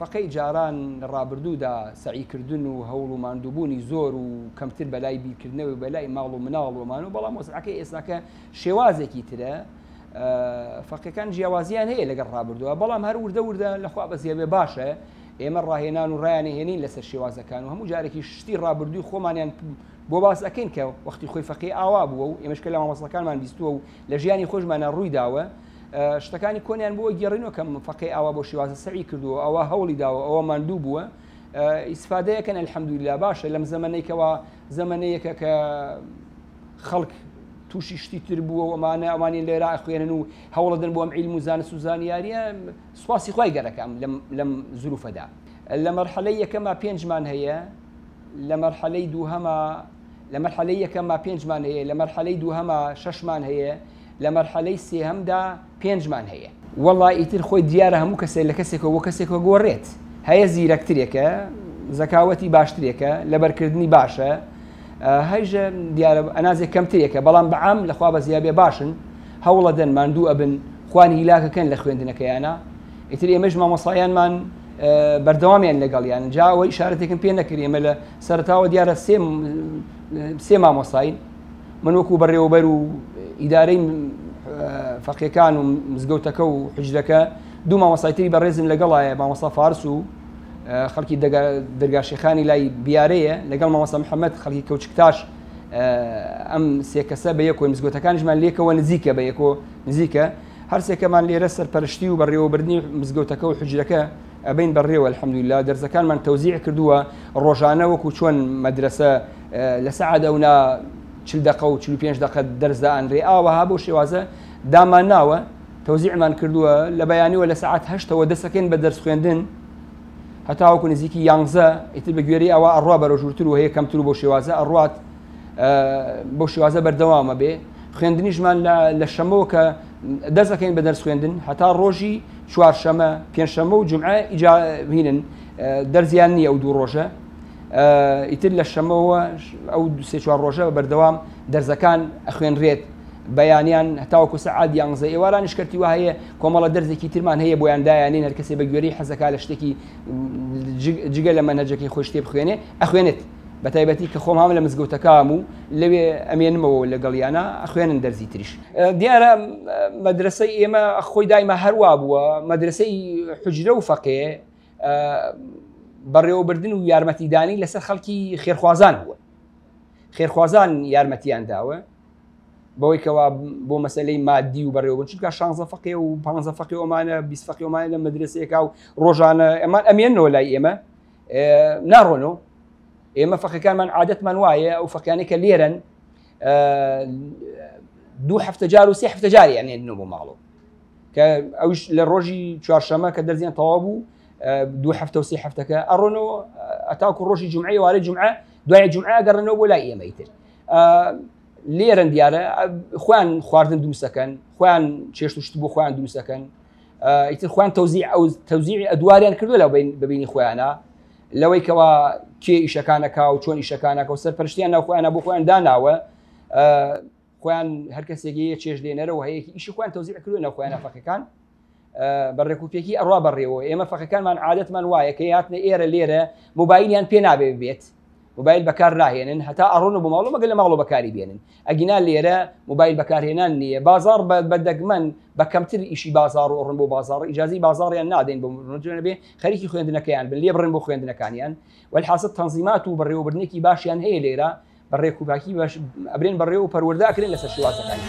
فەقەی جاران ڕابردوودا سعیکردن و هەوڵ و مادووبوونی زۆر و کەمتر بەلای بیرکردنەوەی بەلای ماڵ و مناڵۆمان و بەڵام مۆسعەکەی ئێستاکە شێوازێکی ترە. فەقەکان جیاوازیان هەیە لەگەڵ ڕابردووە بەڵام هەر وردە وردە لەخوا بەزیێبێ باشە. ئێمە ڕاهێنان و ڕایانە هێنین لەسەر شێوازەکان و هەموو جارێکی شتی ڕابردووی خۆمانیان بۆ باس ئەەکەین کە وەختی خۆی فەقی ئاوا بووە و ئێمەشکە لە مامەسەکانمان بیستووە و لە ژیانی خۆشمانە ڕووی داوە. شتەکانی کۆنیان بۆ گەڕینەوە کەم فەقی ئاوا بۆ شێوازە سەعی کردووە ئەوە هەوڵی داوە ئەوە ماندوو بووە. ئیسفادەیەکەن الحەمدولا باشە لەم زمانەیەکەوە زمانەیەکە کە خەڵک تووشی شتی تر بووە ئەمانە ئەوانی لێرا خوێنن و هەوڵدن بۆ ئەم عیلم و زانست و زانیاریە سواسی خی گەرەکەم لەم زروفەدا. لە مەرحەلەی یەکەما پێنجمان هەیە لە مەرحەلەی دووهەما لە مەرحەلەی یەکەمما پێنجمان هەیە لە مەرحەلەی دووهەما شەشمان هەیە لە مەرحەلەی سێهەمدا پێنجمان هەیە. وەڵی ئیتر خۆی دیارە هەموو کەسێک لە کەسێکەوە بۆ کەسێکەوە گۆڕێت. هەیە زیرەکترێکە زەکاوەتی باشترێکە لەبەرکردنی باشە. هەیژە دیارە ئەنازێک کەمترێکە بەڵام بەعام لەخوا بە زیابێ باشن. هەوڵە دەن ماندوو ئەبن خوانی هیلاکەکەن لە خوێندنەکەیانە. ئیتر ئێمەش مامۆسایانمان بەردەوامیان لەگەڵیان. جاوەی شارەتێکم پێ نەکرد ئێمە لە سەرتاوە دیارە سێ مامۆساین. من وەکو بەڕێوەبەر و ئیدارەی فەقیەکان و مزگەوتەکە و حجرەکە دوو مامۆسایتری بەڕێزم لەگەڵایە مامۆسا فارس و خەڵکی دەرگاشیخانی لای بیارەیە. لەگەڵ مامۆسا محەممەد خەڵکی کەوچکتاش ئەم سێکەسە بە یەکۆی مزگەوتەکانیشمان لێکەوە نزیکە بە یەکۆ نزیکە. هەر سێکەمان لێرە سەرپەرشتی و بەڕێوەبردننی مزگەوتەکە و حجرەکە ئەبین بەڕێوە الحەمدولا دەرزەکانمان تەوزیع کردووە ڕۆژانە وەکو چۆن مەدرسە لە سەعادەونا چل دقە و چ پێنج دقە دەرزدا ئەنرێ ئاوەها بۆ شێوازە دامان ناوە تەوزیعمان کردووە لە بەیانیوە لە سعات هەشتەوە دەسەکەین بە دەرس خوێندن هەتاوەکو نزیکی یانزە ئیتر بە گوێری ئەوە ئەڕوا بە ڕۆژورتر و هەیە کەمتر بۆ شێوازە ئەڕات بۆ شێوازە بەردەوامە بێ خوێندنیشمان لە شەمەوە کە دەستەکەین بە دەرس خوێندن هەتا ڕۆژی چوارشەمە پێنجشەمە و جمعە ئیجاهینن دەرزیان نیە ئەو دوو ڕۆژە ئیتر لە شەمەوە ئەو سێ چوار ڕۆژە بەردەوام دەرزەکان ئەخوێنرێت بەیانیان هەتاوەکو سەعاد یانزە ئێوارانی شکردی وە هەیە کۆمەڵە دەرزێکی ترمان هەیە بۆیان دایانین هەر کەسێ بە گوێری حەزەکە لە شتێکی جگە لە مەنەجەکەی خۆش تێ بخوێنێ ئەخوێنێت. بە تایبەتی کە خۆم هەم لە مزگەوتەکەم و لەوێ ئەمێنمەوە لەگەڵیانە ئەخوێنن دەرزی تریش. دیارە مەدرسەی ئێمە خۆی دایمە هەروە بووە مەدرسەی حجرە و فەقێ بەڕێوەبردن و یارمەتیدانی لەسەر خەڵکی خێرخوازان بووە خێرخوازان یارمەتیان داوە بەوەی کەوا بۆ مەسلەی مادی و بەڕێوە چونکە شانزە فقی و پ فقی ئۆمانە بیسفقیۆمانە لە مدرسێکا و ڕۆژانە ئەمان ئەمێنەوە لای ئێمە. ناڕۆنەوە ئێمە فەقەکانمان عادەتمان وایە ئەو فەقیانی کە لێرن دوو هەفتە جار و سێ هەفتە جاری یانێنەوە بۆ ماڵەوە کە ئەوش لە ڕۆژی چوارشەمە کە دەرزیان تەوا بوو دوو هەفتە و سێ هەفتەکە ئەڕۆنەوە ئەتاکو ڕۆژی جمعی وارە جمعە دوای جمعە گەڕنەوە بۆ لای ئێمەیتر لێرن دیارە خۆیان خواردن دووسەکەن خۆیان چێشت شت بۆ خۆیان دووسەکەن. ئیتر خۆیان تەوزی ئەو تەوزیعی ئەدواریان کردو لە ببینی خۆیانە. لەوەی کەوا کێ ئیشەکانەکە و چۆن ئیشەکانەکە و سەرپەرشتیان ناو خۆیانە بۆ خۆیان داناوە خۆیان هەر کەسێکی چێژ لێنەرەوە هەیەکی ئیشی خۆیان تەوزیع کردو نە خۆیانە فەقەکان بەڕێکوپێکی ئەڕوا بەڕێەوە ئێمە فەقەکانمان عادەتمان وایە کە یاتنە ئێرە لێرە موبایلیان پێ نابێ بێت. موبایل بەکار ناهێنن هەتا ئەڕۆن بۆ ماڵۆ مەگە لە ماڵۆ بەکاری بێنن. ئەگینا لێرە موبایل بەکارهێنان نییە. بازار بەدەگمەن بە کەمتر ئیشی بازار و ڕن بۆ بازار ئیجازی بازاڕیان نادەین بۆ بێ خەریکی خوێندنەکەیان بن لێ بڕن بۆ خوێندنەکانیان. وەحاست تەنزیمات و بەڕێوەبرنێکی باشیان هەیە لێرە بەڕێ کوباکی باش ئەبرێن بەڕێ و پەروەرداکرێن لەسەر شوازەکانی.